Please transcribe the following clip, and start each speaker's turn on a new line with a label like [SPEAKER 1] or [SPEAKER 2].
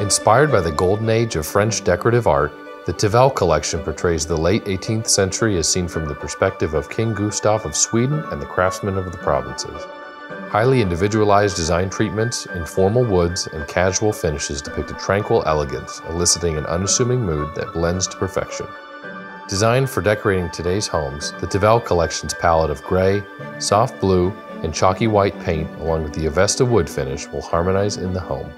[SPEAKER 1] Inspired by the golden age of French decorative art, the Tavel collection portrays the late 18th century as seen from the perspective of King Gustav of Sweden and the craftsmen of the provinces. Highly individualized design treatments, informal woods, and casual finishes depict a tranquil elegance, eliciting an unassuming mood that blends to perfection. Designed for decorating today's homes, the Tavel collection's palette of gray, soft blue, and chalky white paint, along with the Avesta wood finish, will harmonize in the home.